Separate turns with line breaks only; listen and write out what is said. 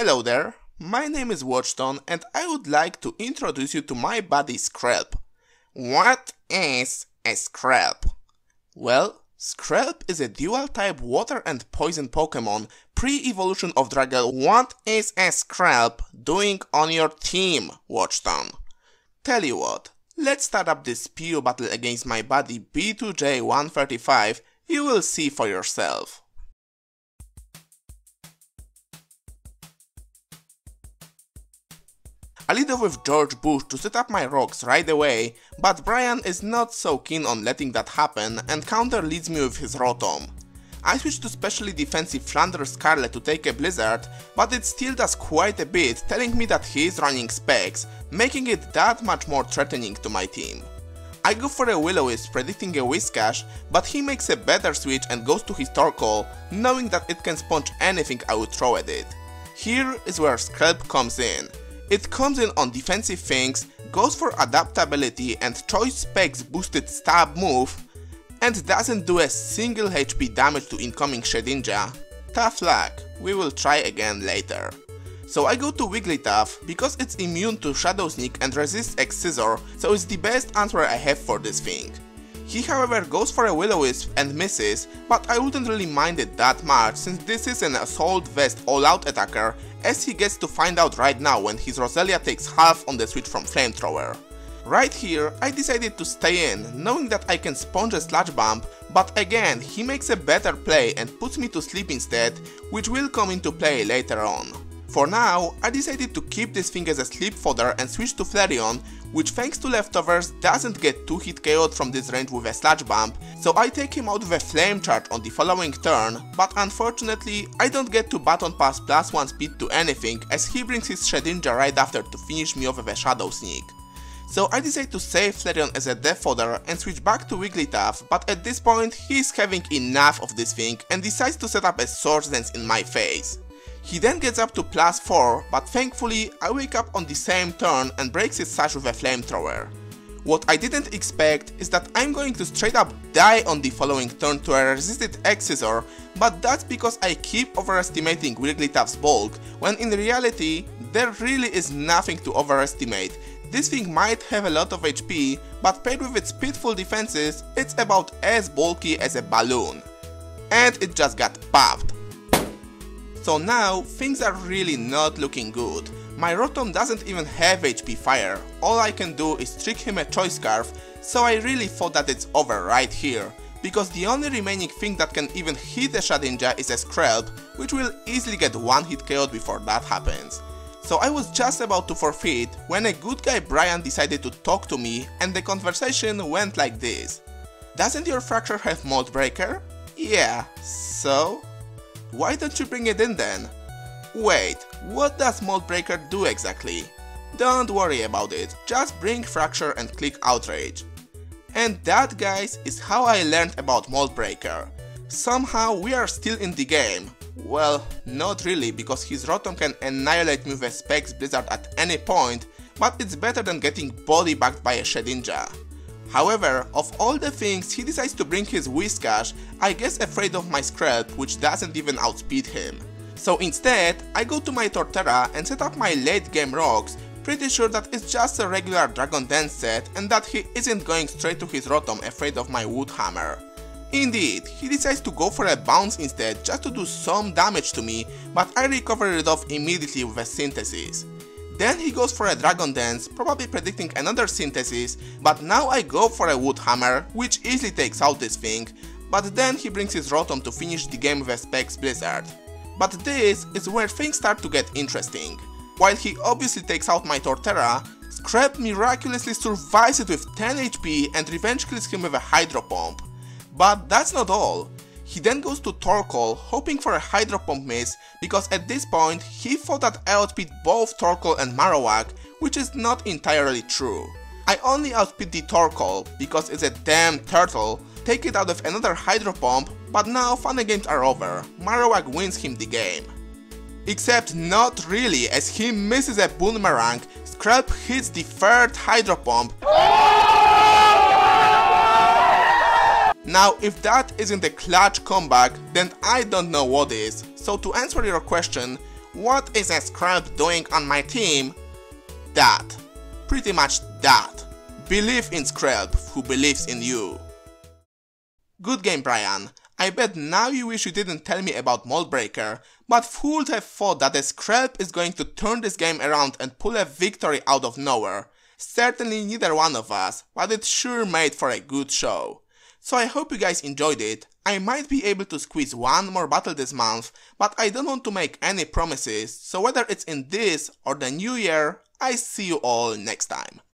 Hello there, my name is Wojton and I would like to introduce you to my buddy Skrelp. What is a Skrelp? Well, Skrelp is a dual type water and poison Pokemon pre-evolution of Dragalge. What is a Skrelp doing on your team, Wojton? Tell you what, let's start up this PU battle against my buddy B2J135, you will see for yourself. I lead with George Bush to set up my rocks right away, but Brian is not so keen on letting that happen and counter leads me with his Rotom. I switch to specially defensive Flanders Scarlet to take a Blizzard, but it still does quite a bit, telling me that he is running specs, making it that much more threatening to my team. I go for a Will-O-Wisp predicting a Whiscash, but he makes a better switch and goes to his Torkoal, knowing that it can sponge anything I would throw at it. Here is where Skrelp comes in. It comes in on defensive things, goes for adaptability and choice specs boosted stab move, and doesn't do a single HP damage to incoming Shedinja. Tough luck, we will try again later. So I go to Wigglytuff because it's immune to Shadow Sneak and resists X-Scissor, so it's the best answer I have for this thing. He however goes for a Will-O-Wisp and misses, but I wouldn't really mind it that much since this is an Assault Vest all-out attacker as he gets to find out right now when his Roselia takes half on the switch from Flamethrower. Right here, I decided to stay in, knowing that I can sponge a Sludge Bomb, but again, he makes a better play and puts me to sleep instead, which will come into play later on. For now, I decided to keep this thing as a sleep fodder and switch to Flareon, which thanks to leftovers doesn't get 2 hit KO'd from this range with a Sludge Bomb, so I take him out with a Flame Charge on the following turn, but unfortunately I don't get to Baton Pass plus 1 speed to anything as he brings his Shedinja right after to finish me off with a Shadow Sneak. So I decide to save Flareon as a death fodder and switch back to Wigglytuff, but at this point he's having enough of this thing and decides to set up a Swords Dance in my face. He then gets up to plus 4, but thankfully I wake up on the same turn and breaks his sash with a flamethrower. What I didn't expect is that I'm going to straight up die on the following turn to a resisted X-Scissor, but that's because I keep overestimating Wigglytuff's bulk, when in reality there really is nothing to overestimate. This thing might have a lot of HP, but paired with its pitiful defenses, it's about as bulky as a balloon. And it just got popped. So now, things are really not looking good. My Rotom doesn't even have HP Fire, all I can do is trick him a Choice Scarf, so I really thought that it's over right here, because the only remaining thing that can even hit a Shedinja is a Skrelp, which will easily get one hit KO'd before that happens. So I was just about to forfeit when a good guy Brian decided to talk to me and the conversation went like this. Doesn't your Fraxure have Mold Breaker? Yeah, so? Why don't you bring it in then? Wait, what does Mold Breaker do exactly? Don't worry about it, just bring Fraxure and click Outrage. And that guys is how I learned about Mold Breaker. Somehow we are still in the game. Well, not really because his Rotom can annihilate me with a Specs Blizzard at any point, but it's better than getting body backed by a Shedinja. However, of all the things he decides to bring his Whiscash, I guess afraid of my Skrelp, which doesn't even outspeed him. So instead, I go to my Torterra and set up my late game rocks, pretty sure that it's just a regular Dragon Dance set and that he isn't going straight to his Rotom afraid of my Wood Hammer. Indeed, he decides to go for a bounce instead just to do some damage to me, but I recover it off immediately with a synthesis. Then he goes for a Dragon Dance, probably predicting another synthesis, but now I go for a Wood Hammer, which easily takes out this thing, but then he brings his Rotom to finish the game with a Specs Blizzard. But this is where things start to get interesting. While he obviously takes out my Torterra, Skrelp miraculously survives it with 10 HP and revenge kills him with a Hydro Pump. But that's not all. He then goes to Torkoal, hoping for a Hydro Pump miss, because at this point he thought that I outspeed both Torkoal and Marowak, which is not entirely true. I only outspeed the Torkoal, because it's a damn turtle, take it out of another Hydro Pump, but now fun games are over, Marowak wins him the game. Except not really, as he misses a Boomerang, Skrelp hits the third Hydro Pump, oh! Now, if that isn't a clutch comeback, then I don't know what is. So to answer your question, What is a Skrelp doing on my team? That. Pretty much that. Believe in Skrelp, who believes in you. Good game, Brian. I bet now you wish you didn't tell me about Moldbreaker, but would have thought that a Skrelp is going to turn this game around and pull a victory out of nowhere? Certainly neither one of us, but it sure made for a good show. So I hope you guys enjoyed it. I might be able to squeeze one more battle this month, but I don't want to make any promises, so whether it's in this or the new year, I see you all next time.